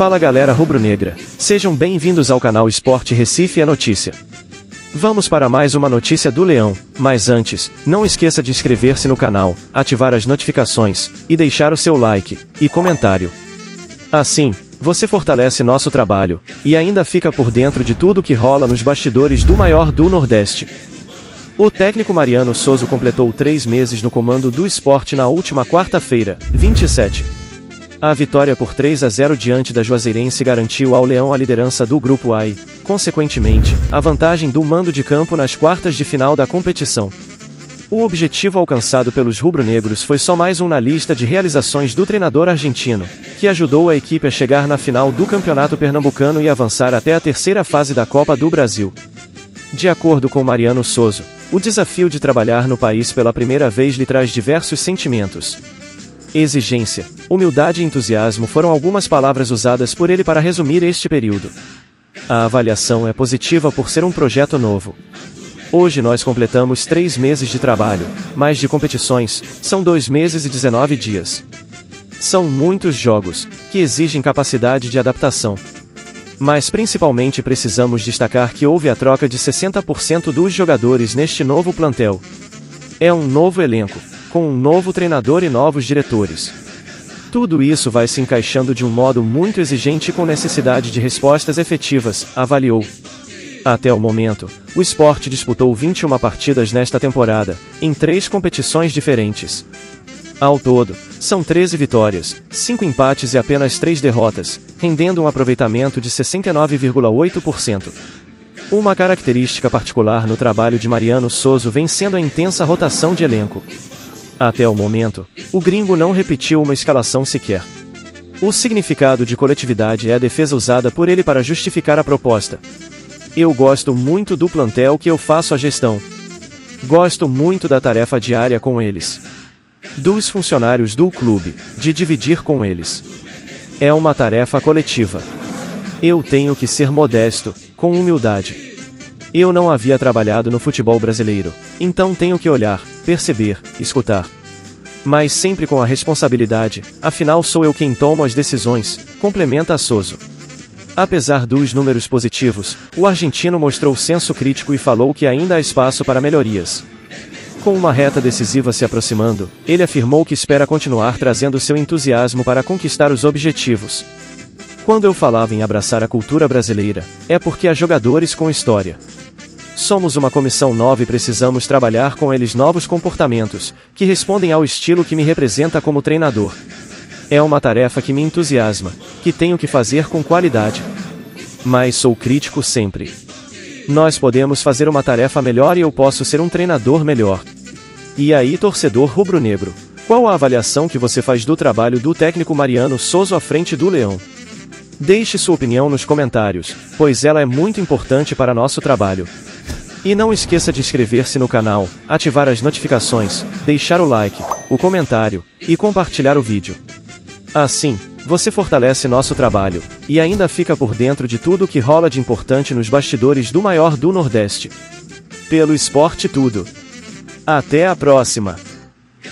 Fala galera rubro-negra, sejam bem-vindos ao canal Esporte Recife é Notícia. Vamos para mais uma notícia do Leão, mas antes, não esqueça de inscrever-se no canal, ativar as notificações, e deixar o seu like, e comentário. Assim, você fortalece nosso trabalho, e ainda fica por dentro de tudo que rola nos bastidores do maior do Nordeste. O técnico Mariano Souza completou três meses no comando do esporte na última quarta-feira, 27. A vitória por 3 a 0 diante da Juazeirense garantiu ao Leão a liderança do Grupo A e, consequentemente, a vantagem do mando de campo nas quartas de final da competição. O objetivo alcançado pelos rubro-negros foi só mais um na lista de realizações do treinador argentino, que ajudou a equipe a chegar na final do Campeonato Pernambucano e avançar até a terceira fase da Copa do Brasil. De acordo com Mariano Souza, o desafio de trabalhar no país pela primeira vez lhe traz diversos sentimentos, Exigência, humildade e entusiasmo foram algumas palavras usadas por ele para resumir este período. A avaliação é positiva por ser um projeto novo. Hoje nós completamos três meses de trabalho, mais de competições, são dois meses e 19 dias. São muitos jogos, que exigem capacidade de adaptação. Mas principalmente precisamos destacar que houve a troca de 60% dos jogadores neste novo plantel. É um novo elenco, com um novo treinador e novos diretores. Tudo isso vai se encaixando de um modo muito exigente com necessidade de respostas efetivas, avaliou. Até o momento, o esporte disputou 21 partidas nesta temporada, em três competições diferentes. Ao todo, são 13 vitórias, 5 empates e apenas 3 derrotas, rendendo um aproveitamento de 69,8%. Uma característica particular no trabalho de Mariano Souza vem sendo a intensa rotação de elenco. Até o momento, o gringo não repetiu uma escalação sequer. O significado de coletividade é a defesa usada por ele para justificar a proposta. Eu gosto muito do plantel que eu faço a gestão. Gosto muito da tarefa diária com eles. Dos funcionários do clube, de dividir com eles. É uma tarefa coletiva. Eu tenho que ser modesto, com humildade. Eu não havia trabalhado no futebol brasileiro, então tenho que olhar, perceber, escutar. Mas sempre com a responsabilidade, afinal sou eu quem tomo as decisões, complementa a Soso. Apesar dos números positivos, o argentino mostrou senso crítico e falou que ainda há espaço para melhorias. Com uma reta decisiva se aproximando, ele afirmou que espera continuar trazendo seu entusiasmo para conquistar os objetivos. Quando eu falava em abraçar a cultura brasileira, é porque há jogadores com história, Somos uma comissão nova e precisamos trabalhar com eles novos comportamentos, que respondem ao estilo que me representa como treinador. É uma tarefa que me entusiasma, que tenho que fazer com qualidade. Mas sou crítico sempre. Nós podemos fazer uma tarefa melhor e eu posso ser um treinador melhor. E aí, torcedor rubro-negro, qual a avaliação que você faz do trabalho do técnico Mariano Souza à frente do Leão? Deixe sua opinião nos comentários, pois ela é muito importante para nosso trabalho. E não esqueça de inscrever-se no canal, ativar as notificações, deixar o like, o comentário e compartilhar o vídeo. Assim, você fortalece nosso trabalho e ainda fica por dentro de tudo o que rola de importante nos bastidores do maior do Nordeste. Pelo esporte tudo. Até a próxima!